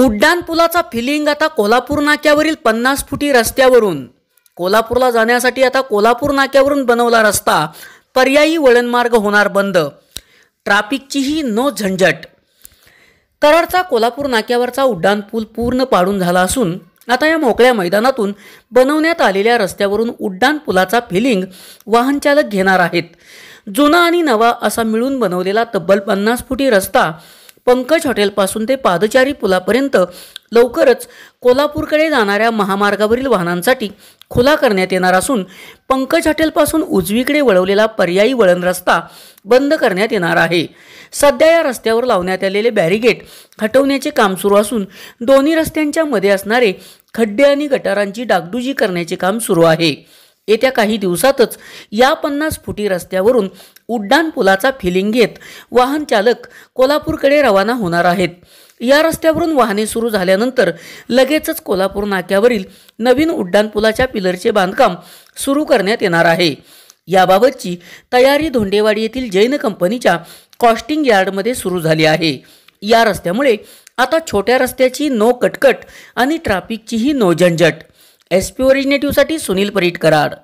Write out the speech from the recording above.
उड्डाण पुलाचा फिलिंग आता कोल्हापूर नाक्यावरील पन्नास फुटी रस्त्यावरून. कोल्हापूरला जाण्यासाठी आता कोल्हापूर नाक्यावरून बनवला रस्ता पर्यायी वळणमार्ग होणार बंद. ट्राफिकचीही नो झंझट. कराडचा कोल्हापूर नाक्यावरचा उड्डाण पूल पूर्ण पाडून झाला असून आता या मोकळ्या मैदानातून बनवण्यात आलेल्या रस्त्यावरून उड्डाण पुलाचा फिलिंग वाहनचालक घेणार आहेत. जुना आणि नवा असा मिळून बनवलेला तब्बल पन्नास फुटी रस्ता पंकज हॉटेलपासून ते पादचारी पुलापर्यंत लवकरच कोल्हापूरकडे जाणाऱ्या महामार्गावरील वाहनांसाठी खुला करण्यात येणार असून पंकज हॉटेलपासून उजवीकडे वळवलेला पर्यायी वळण रस्ता बंद करण्यात येणार आहे. सध्या या रस्त्यावर लावण्यात आलेले बॅरिगेट हटवण्याचे काम सुरू असून दोन्ही रस्त्यांच्या मध्ये असणारे खड्डे आणि गटारांची डागडुजी करण्याचे काम सुरू आहे. येत्या काही दिवसातच या पन्नास फुटी रस्त्यावरून उड्डाण पुलाचा फिलिंग घेत वाहन चालक कोल्हापूरकडे रवाना होणार आहेत. या रस्त्यावरून वाहने सुरू झाल्यानंतर लगेचच कोल्हापूर नाक्यावरील नवीन उड्डाणपुलाच्या पिलरचे बांधकाम सुरू करण्यात येणार आहे. याबाबतची तयारी धोंडेवाडी येथील जैन कंपनीच्या कॉस्टिंग यार्डमध्ये सुरू झाली आहे. या रस्त्यामुळे आता छोट्या रस्त्याची नो कटकट आणि ट्रॅफिकचीही नो झंझट. एस पी ओरिजिनेटिव्हसाठी सुनील परीट कराड